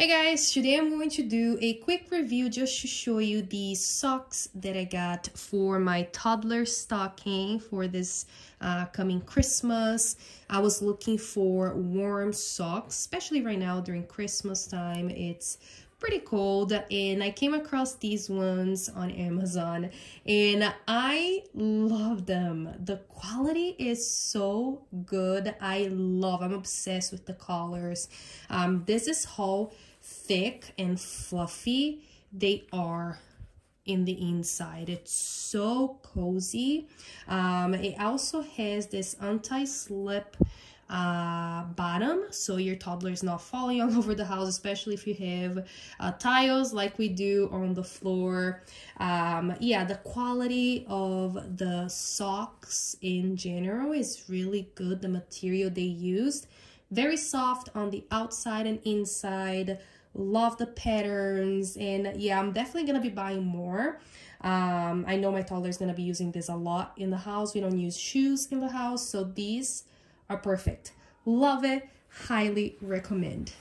Hey guys, today I'm going to do a quick review just to show you the socks that I got for my toddler stocking for this uh, coming Christmas. I was looking for warm socks, especially right now during Christmas time. It's pretty cold and I came across these ones on Amazon and I love them. The quality is so good. I love, I'm obsessed with the colors. Um, this is how thick and fluffy they are in the inside. It's so cozy. Um, it also has this anti-slip uh, bottom so your toddler is not falling all over the house especially if you have uh, tiles like we do on the floor. Um, yeah the quality of the socks in general is really good the material they used. Very soft on the outside and inside. Love the patterns and yeah i'm definitely gonna be buying more. Um, i know my toddler is gonna be using this a lot in the house. We don't use shoes in the house so these are perfect. Love it. Highly recommend.